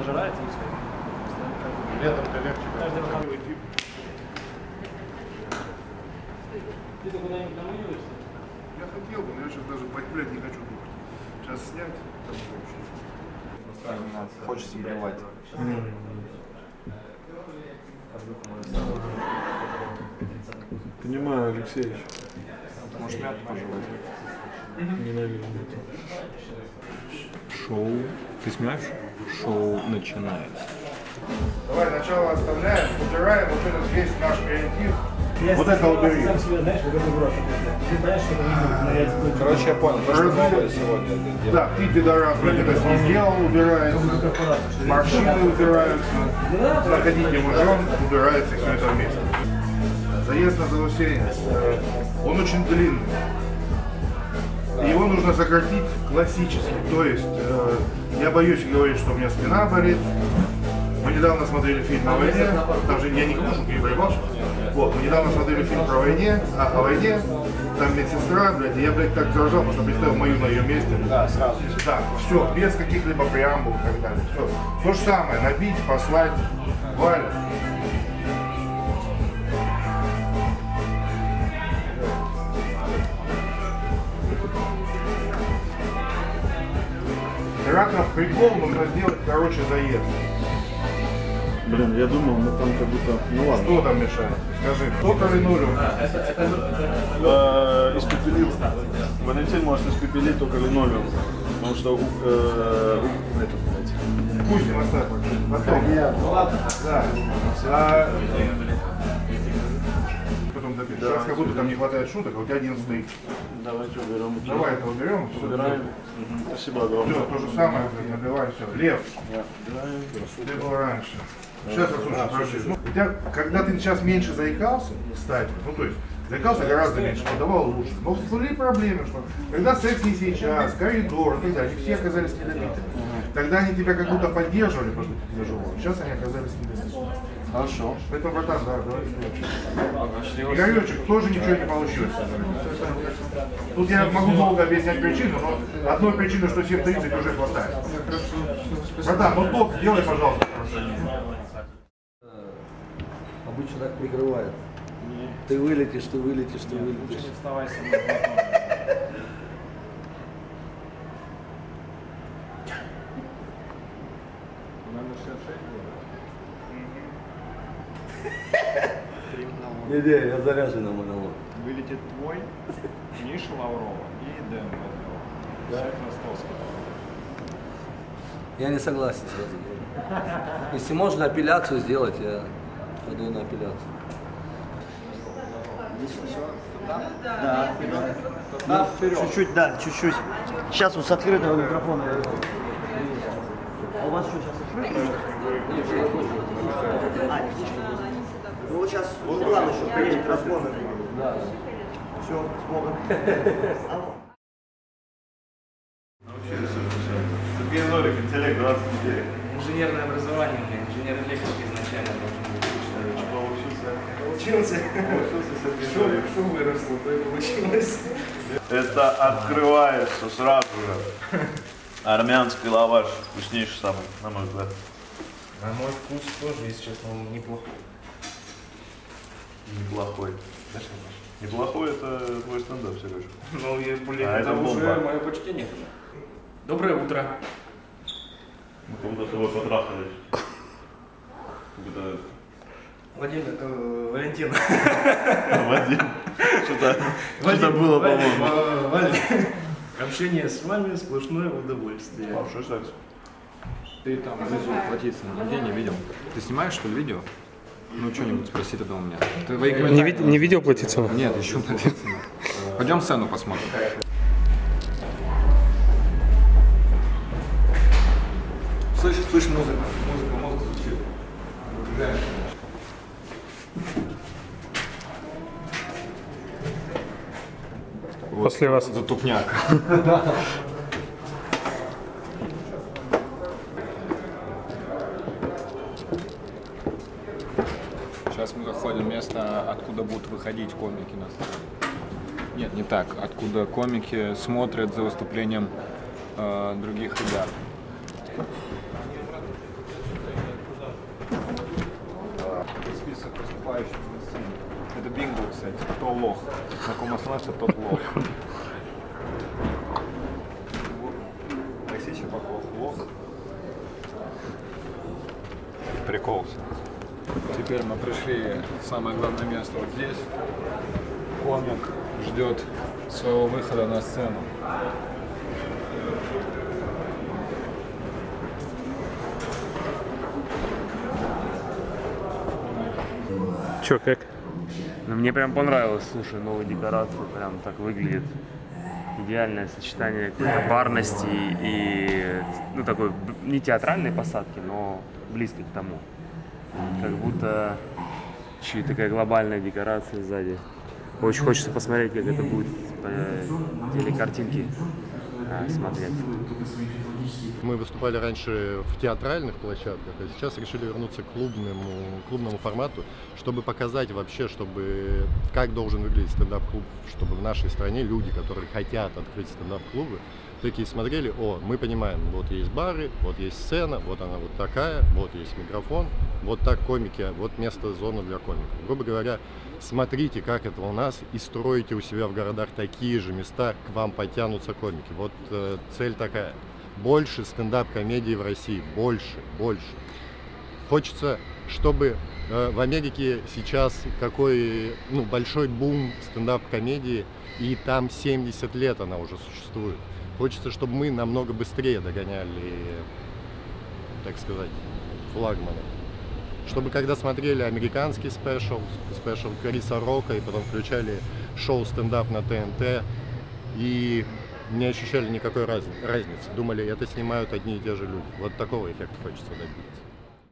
нажирается и все. Летом-то легче. Каждый выходной. Ты то куда-нибудь намыливаешься? Я хотел бы, но я сейчас даже блядь, не хочу думать. Сейчас снять, там вообще. Хочется блевать. Понимаю, Алексеевич. Может, мят пожевать? Ненавижу это. Шоу. Ты снимаешь? Шоу начинается. Давай начало оставляем, убираем вот этот весь наш креатив. Я Вот это убери. Сам себе, знаешь, вот это брошь. Ты понимаешь, что это не будет нырять в Короче, я понял, то, что новое сегодня это. Да, ты пидорас, блядь, это не сделал, убирается. Морщины убираются. Находите мужем, убирается все это вместе. Заезд на э, Он очень длинный. Его нужно сократить классически. То есть, э, я боюсь говорить, что у меня спина болит. Мы недавно смотрели фильм о войне. Там же я не проебал сейчас. Вот, мы недавно смотрели фильм про войне, а, о войне. Там медсестра, блядь, и я, блядь, так дрожал, потому что представил мою на ее месте. Да, сразу. Да, все, без каких-либо преамбул и так далее. Все. То же самое, набить, послать, валят. Раков прикол нужно сделать, короче, заезд. Блин, я думал, мы там как будто... Ну ладно. Что там мешает? Скажи, кто линолеум? Э, Испепелил. Валентин может испепелить только линолеум. Потому что... э, этот. Пусть не оставь. Потом. Ну ладно. Да. А. Сейчас как будто там не хватает шуток, а у тебя один стоит. Давайте уберем. Давай это уберем. Убираем. Мгм. Спасибо огромное. Все, то же самое, набивай все. Лев, ты был раньше. Сейчас, послушай, подожди. Ну, у тебя, когда ты сейчас меньше заикался, кстати, ну то есть, заикался гораздо меньше, но давал лучше. Но всплыли проблемы, что когда секс не сейчас, коридор и так далее, все оказались недобитыми. Тогда они тебя как будто поддерживали, потому что ты тяжело. Сейчас они оказались недостаточно. Хорошо. Поэтому, братан, да, давай. Игоречек, тоже ничего не получилось. Тут я могу долго объяснять причину, но одной причины, что 7.30 уже хватает. Братан, ну топ сделай, пожалуйста. Обычно так прикрывают. Ты вылетишь, ты вылетишь, ты вылетишь. Вставай со мной. Не, не, я заряжен на монолог. Вылетит твой, Миша Лаврова и Дэн. Всех Ростовских. Я не согласен с этим. Если можно апелляцию сделать, я пойду на апелляцию. Да, да, чуть-чуть, да, чуть-чуть. Сейчас вот с открытого микрофона. А у вас что, сейчас? А, не Ну вот сейчас, ну ладно, еще приедет разгон. Все, с Богом. Алло. Нолик, интеллект 29. Инженерное образование, у меня инженер-электрик изначально должен быть. Получился. Что, что выросло, то и получилось. Это открывается сразу же. Армянский лаваш вкуснейший самый, на мой взгляд. На мой вкус тоже, если честно, он неплохой. Неплохой. Неплохой это твой стендап, Сережа. Ну, и, блин, А это, это уже бомба. мое почтение. Доброе утро. Мы кому-то с тобой потрахались. Как-то Владимир, э, Валентин. Вадим. Что-то что-то было, по-моему. Общение с вами сплошное удовольствие. А, что секс? Ты там внизу платиться на не видел. Ты снимаешь, что ли, видео? Ну, что-нибудь спроси тогда у меня. Твои Не, комментарии. ви- не видео платиться? Нет, еще платиться. Пойдем сцену посмотрим. Слышь, слышь музыку. После вас. За тупняк. Сейчас мы заходим в место, откуда будут выходить комики нас. Нет, не так. Откуда комики смотрят за выступлением э, других ребят. Список выступающих на сцене. Это бинго, кстати. Кто лох? На ком остановится, тот лох. Алексей Щербаков лох. Прикол. Теперь мы пришли в самое главное место вот здесь. Комик ждет своего выхода на сцену. Чё, как? Ну, мне прям понравилось, слушай, новые декорации, прям так выглядит. Идеальное сочетание барности и, ну, такой, не театральной посадки, но близко к тому. Как будто еще и такая глобальная декорация сзади. Очень хочется посмотреть, как это будет по телекартинке а, смотреться. Мы выступали раньше в театральных площадках, а сейчас решили вернуться к клубному, клубному формату, чтобы показать вообще, чтобы как должен выглядеть стендап-клуб, чтобы в нашей стране люди, которые хотят открыть стендап-клубы, такие смотрели, о, мы понимаем, вот есть бары, вот есть сцена, вот она вот такая, вот есть микрофон, вот так комики, вот место, зона для комиков. Грубо говоря, смотрите, как это у нас, и стройте у себя в городах такие же места, к вам потянутся комики. Вот э, цель такая. Больше стендап-комедии в России, больше, больше. Хочется, чтобы э, в Америке сейчас какой ну, большой бум стендап-комедии, и там 70 лет она уже существует. Хочется, чтобы мы намного быстрее догоняли, так сказать, флагмана. Чтобы когда смотрели американский special, special Криса Рока, и потом включали шоу стендап на ТНТ, и не ощущали никакой раз- разницы. Думали, это снимают одни и те же люди. Вот такого эффекта хочется добиться.